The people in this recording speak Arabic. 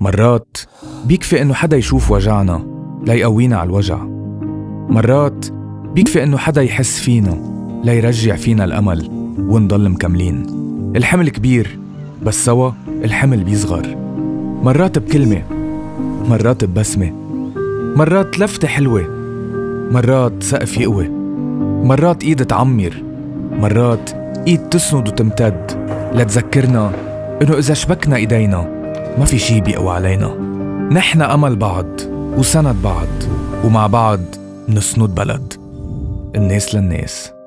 مرات بيكفي إنه حدا يشوف وجعنا ليقوينا على الوجع. مرات بيكفي إنه حدا يحس فينا ليرجع فينا الأمل ونضل مكملين. الحمل كبير بس سوا الحمل بيصغر. مرات بكلمة مرات ببسمة. مرات لفتة حلوة مرات سقف يقوى. مرات إيد تعمر مرات إيد تسند وتمتد. لتذكرنا إنه إذا شبكنا إيدينا ما في شي بيقوى علينا. نحن أمل بعض وسند بعض ومع بعض نسند بلد. الناس للناس.